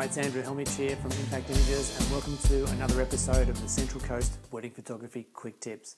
Hi, it's Andrew Hellmich here from Impact Images, and welcome to another episode of the Central Coast Wedding Photography Quick Tips.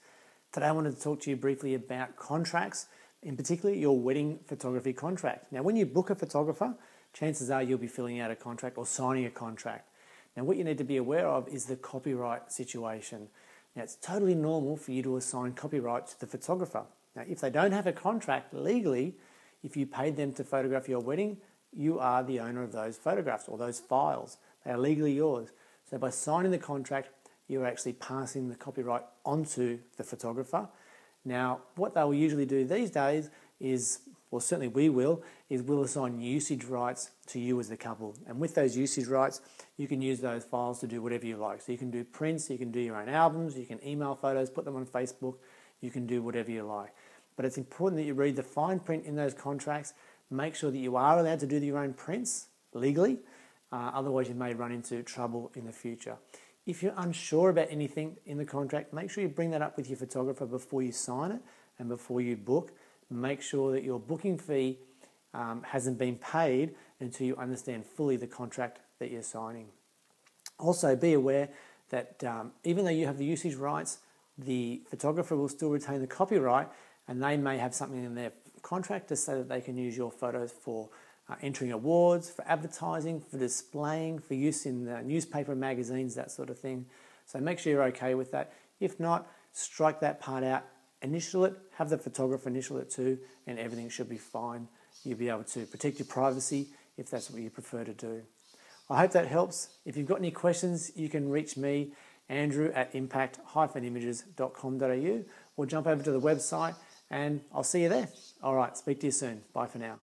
Today, I wanted to talk to you briefly about contracts, in particular your wedding photography contract. Now, when you book a photographer, chances are you'll be filling out a contract or signing a contract. Now, what you need to be aware of is the copyright situation. Now, it's totally normal for you to assign copyright to the photographer. Now, if they don't have a contract legally, if you paid them to photograph your wedding, you are the owner of those photographs or those files. They are legally yours. So by signing the contract, you're actually passing the copyright onto the photographer. Now, what they'll usually do these days is, well, certainly we will, is we'll assign usage rights to you as the couple. And with those usage rights, you can use those files to do whatever you like. So you can do prints, you can do your own albums, you can email photos, put them on Facebook, you can do whatever you like. But it's important that you read the fine print in those contracts Make sure that you are allowed to do your own prints legally, uh, otherwise, you may run into trouble in the future. If you're unsure about anything in the contract, make sure you bring that up with your photographer before you sign it and before you book. Make sure that your booking fee um, hasn't been paid until you understand fully the contract that you're signing. Also, be aware that um, even though you have the usage rights, the photographer will still retain the copyright and they may have something in their contract to say that they can use your photos for uh, entering awards, for advertising, for displaying, for use in the newspaper magazines, that sort of thing. So make sure you're okay with that. If not, strike that part out, initial it, have the photographer initial it too, and everything should be fine. You'll be able to protect your privacy if that's what you prefer to do. I hope that helps. If you've got any questions, you can reach me, Andrew at impact-images.com.au, or jump over to the website and I'll see you there. All right, speak to you soon. Bye for now.